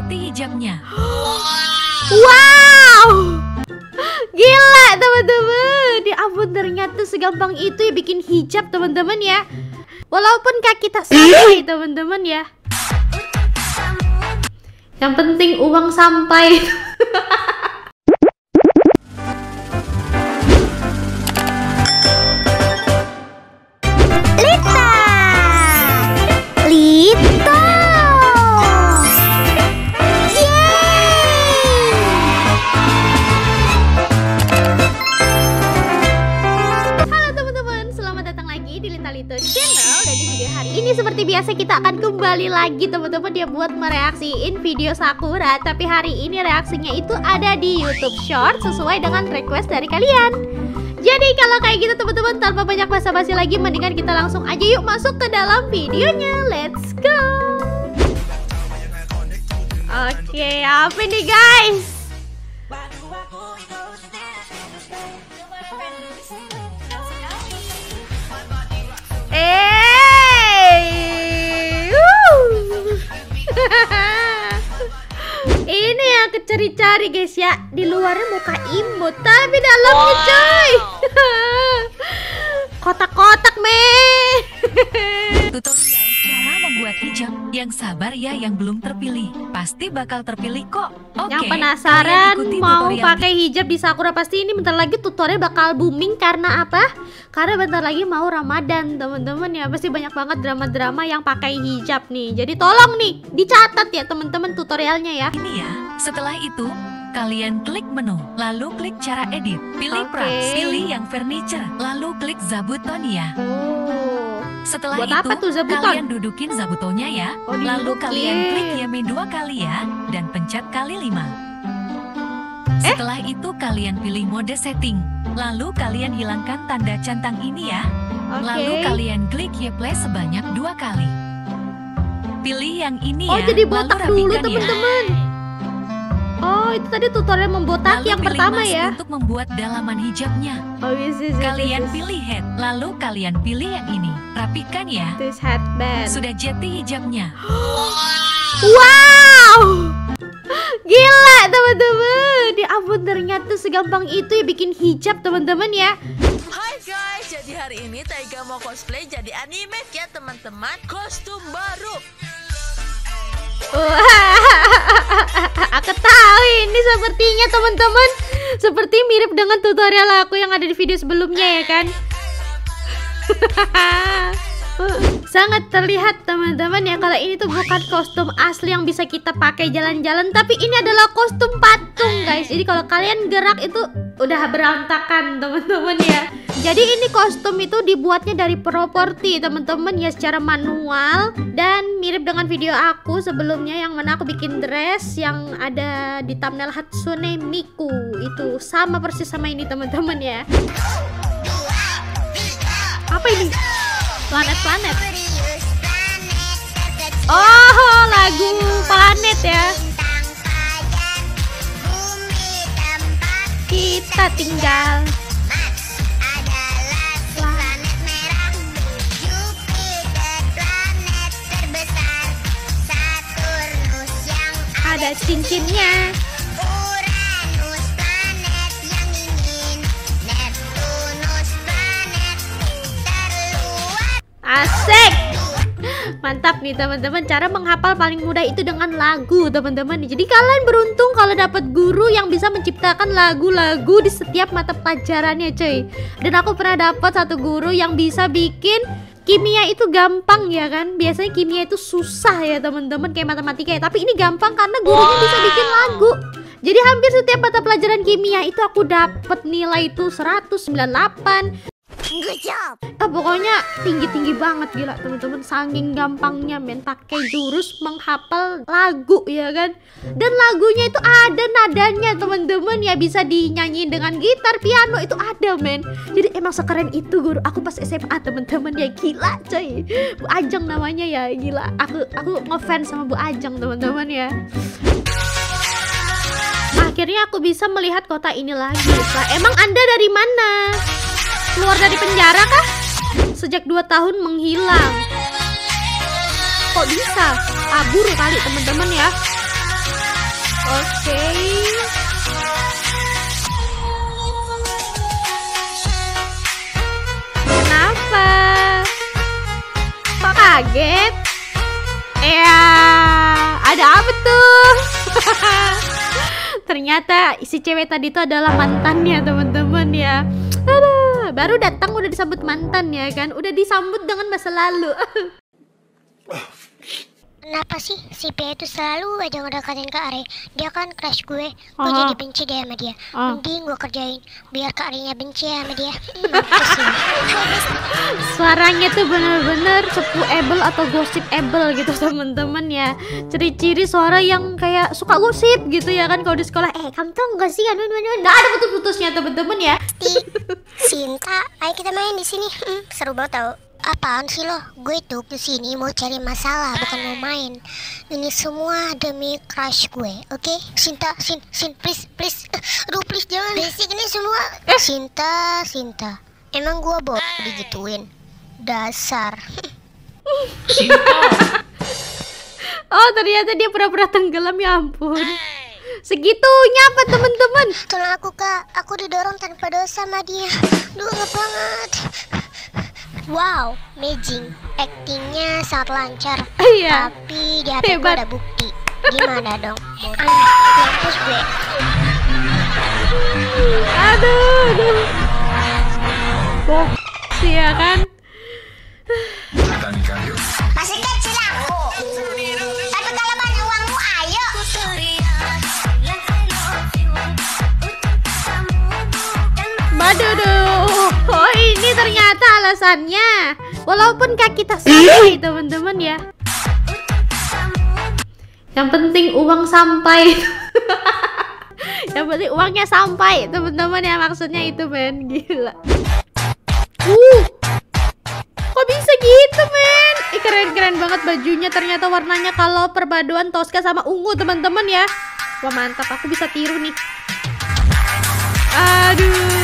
jati hijabnya. Wow! Gila teman-teman. Ya ampun ternyata segampang itu ya bikin hijab teman-teman ya. Walaupun kaki tak sampai teman-teman ya. Yang penting uang sampai ini seperti biasa kita akan kembali lagi teman-teman dia buat mereaksiin video Sakura. Tapi hari ini reaksinya itu ada di Youtube Short sesuai dengan request dari kalian. Jadi kalau kayak gitu teman-teman tanpa banyak basa-basi lagi mendingan kita langsung aja yuk masuk ke dalam videonya. Let's go! Oke, apa nih guys? Kecari-cari guys ya. Di luarnya muka imut, tapi dalamnya coy. Kotak-kotak, meh. Tutorial hijab yang sabar ya yang belum terpilih. Pasti bakal terpilih kok. Oke. yang penasaran mau pakai hijab di Sakura pasti ini bentar lagi tutorial bakal booming karena apa? Karena bentar lagi mau Ramadan, teman-teman ya. Pasti banyak banget drama-drama yang pakai hijab nih. Jadi tolong nih dicatat ya teman-teman tutorialnya ya. ini ya. Setelah itu, kalian klik menu, lalu klik cara edit, pilih Oke. props, pilih yang furniture, lalu klik zabuton ya. Oh. Setelah Buat itu, apa tuh zabuton? kalian dudukin zabutonnya ya. Oh, lalu didudukin. kalian klik Yame dua kali ya, dan pencet kali lima. Eh? Setelah itu kalian pilih mode setting. Lalu kalian hilangkan tanda centang ini ya. Oke. Lalu kalian klik Y play sebanyak dua kali. Pilih yang ini Oh, ya. jadi lalu botak dulu rapikan ya. Oh, itu tadi tutorial membotak Lalu yang pilih pertama ya. untuk membuat dalaman hijabnya. Oh, yes, yes, yes, Kalian yes. pilih head, lalu kalian pilih yang ini. Rapikan ya. This headband. Sudah jadi hijabnya. Wow! Gila teman-teman. Ya ampun ternyata segampang itu ya bikin hijab teman-teman ya. Hai guys, jadi hari ini Taiga mau cosplay jadi anime ya teman-teman Kostum baru Wah, aku tahu ini sepertinya teman-teman seperti mirip dengan tutorial aku yang ada di video sebelumnya ya kan. Sangat terlihat teman-teman ya kalau ini tuh bukan kostum asli yang bisa kita pakai jalan-jalan tapi ini adalah kostum patung guys. Jadi kalau kalian gerak itu udah berantakan teman-teman ya. Jadi ini kostum itu dibuatnya dari properti teman-teman ya secara manual dan mirip dengan video aku sebelumnya yang mana aku bikin dress yang ada di thumbnail Hatsune Miku itu sama persis sama ini teman-teman ya. Apa ini? Planet-planet. Oh, lagu planet ya. Kita tinggal. Ada cincinnya. Asik. Mantap nih teman-teman. Cara menghafal paling mudah itu dengan lagu teman-teman. Jadi kalian beruntung kalau dapat guru yang bisa menciptakan lagu-lagu di setiap mata pelajarannya cuy. Dan aku pernah dapat satu guru yang bisa bikin Kimia itu gampang ya kan? Biasanya kimia itu susah ya teman-teman Kayak matematika. Ya Tapi ini gampang karena gurunya bisa bikin lagu. Jadi hampir setiap mata pelajaran kimia itu aku dapat nilai itu 198 Ah, pokoknya tinggi-tinggi banget gila teman-teman. Saking gampangnya men. Pakai jurus menghafal lagu ya kan? Dan lagunya itu ada nadanya teman-teman. Ya bisa dinyanyiin dengan gitar piano itu ada men. Jadi emang sekeren itu guru. Aku pas SMA teman-teman. Ya gila coy. Bu Ajeng namanya ya. Gila. Aku aku ngefans sama Bu Ajeng teman-teman ya. Akhirnya aku bisa melihat kota ini lagi. Pak, emang Anda dari mana? Keluar dari penjara kah? Sejak 2 tahun menghilang. Kok bisa? Kabur kali teman-teman ya. Oke. Kenapa? Kok kaget? Ya, ada apa tuh? Ternyata si cewek tadi itu adalah mantannya teman-teman ya. Aduh, baru datang udah disambut mantan ya kan? Udah disambut dengan masa lalu. Kenapa sih si P itu selalu aja ngedekatin Kak Are? Dia kan crush gue. Gue Aha. jadi benci deh sama dia. Ah. Mending gue kerjain biar Kak Are-nya benci sama dia. Hmm. Suaranya tuh bener-bener cepu able atau gosip able gitu temen-temen ya Ciri-ciri suara yang kayak suka gosip gitu ya kan kalau di sekolah Eh kamu tuh enggak sih anu anu Nggak ada putus-putusnya temen-temen ya Sinta, ayo kita main di sini. Hmm, seru banget tau. Apaan sih lo? Gue tuh ke sini mau cari masalah, bukan mau main. Ini semua demi crush gue, oke? Sinta, Sin, Sin, please, please. Eh, Aduh, please jangan. Basic ini semua. Sinta, Sinta. Emang gue bohong digituin. Dasar. Oh ternyata dia pura-pura tenggelam ya ampun Segitunya apa temen-temen Tolong aku kak, aku didorong tanpa dosa sama dia. Duh, banget. Wow, amazing. Actingnya sangat lancar. Iya Tapi di hati gue ada bukti. Gimana dong? Mampus gue. Aduh aduh Boh sih ya kan Masih kecil aku. Alasannya. Walaupun kaki tak sampai teman-teman ya. Yang penting uang sampai. Yang penting uangnya sampai teman-teman ya. Maksudnya itu men. Gila. Uh. Kok bisa gitu men? Ih keren-keren banget bajunya. Ternyata warnanya kalau perpaduan Tosca sama ungu teman-teman ya. Wah mantap. Aku bisa tiru nih. Aduh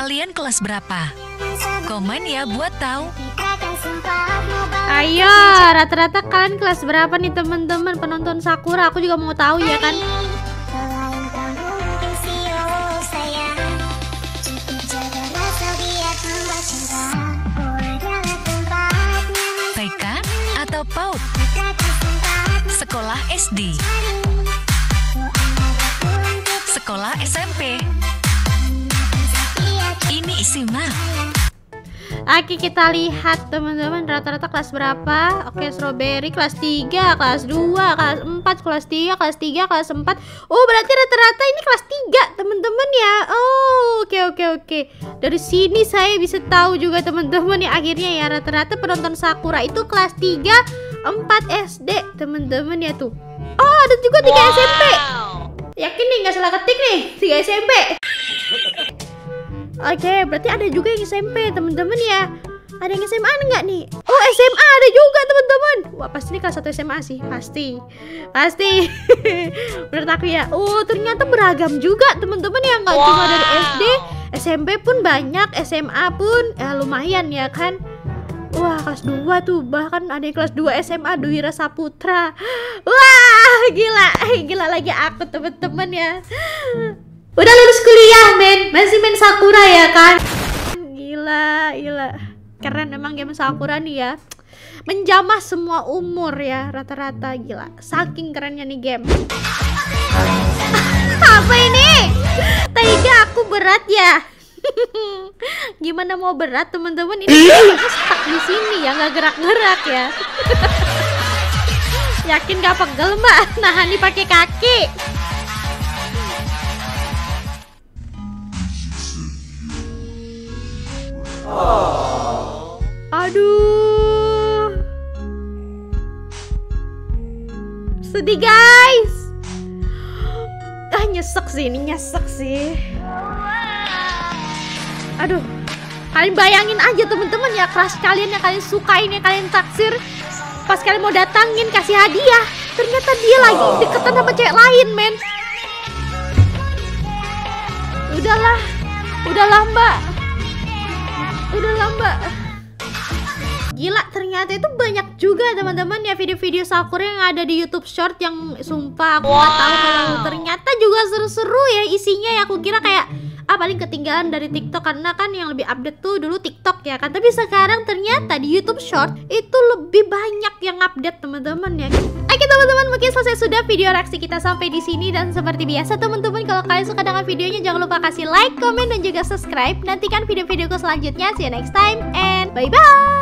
Kalian kelas berapa? Komen ya buat tahu. Ayo, rata-rata kalian kelas berapa nih teman-teman penonton Sakura? Aku juga mau tahu ya kan. TK atau PAUD? Sekolah SD, sekolah SMP. Ini isi map. Oke, kita lihat teman-teman rata-rata kelas berapa? Oke, strawberry kelas 3, kelas 2, kelas 4, kelas 3, kelas 3, kelas 4. Oh, berarti rata-rata ini kelas 3, teman-teman ya. Oh, oke oke oke. Dari sini saya bisa tahu juga teman-teman ya akhirnya ya rata-rata penonton Sakura itu kelas 3, 4 SD, teman-teman ya tuh. Oh, ada juga 3 SMP. Yakin nih nggak salah ketik nih 3 SMP Oke berarti ada juga yang SMP teman-teman ya. Ada yang SMA enggak nih? Oh SMA ada juga teman-teman. Wah pasti ini kelas 1 SMA sih. Pasti. Pasti. Menurut aku ya. Oh ternyata beragam juga teman-teman ya. Nggak cuma dari SD SMP pun banyak SMA pun. Ya lumayan ya kan? Wah kelas 2 tuh. Bahkan ada yang kelas 2 SMA Dwi Saputra. Wah gila. Gila lagi aku temen-temen ya Udah lulus kuliah men. Masih main Sakura ya kan? Gila Gila. Keren emang game Sakura nih ya. Menjamah semua umur ya Rata-rata. Gila Saking kerennya nih game. Apa ini? Taiga aku berat ya? Gimana mau berat teman-teman? Ini stuck di sini ya nggak gerak-gerak ya. Yakin gak pegel mbak? Nahan nih pakai kaki. Aduh. Sedih guys. Ah nyesek sih ini nyesek sih. Aduh, kalian bayangin aja temen-temen ya. Kelas kalian yang kalian sukain yang kalian taksir. Pas kalian mau datangin kasih hadiah. Ternyata dia lagi deketan sama cewek lain men. Udahlah. Udahlah mbak. Udahlah mbak gila ternyata itu banyak juga teman-teman ya video-video Sakura yang ada di YouTube Short yang sumpah aku nggak tahu kalau ternyata juga seru-seru ya isinya ya aku kira kayak ah paling ketinggalan dari TikTok karena kan yang lebih update tuh dulu TikTok ya kan tapi sekarang ternyata di YouTube Short itu lebih banyak yang update teman-teman ya Oke teman-teman mungkin selesai sudah video reaksi kita sampai di sini dan seperti biasa teman-teman kalau kalian suka dengan videonya jangan lupa kasih like, komen dan juga subscribe. Nantikan video-videoku selanjutnya. See you next time and bye bye.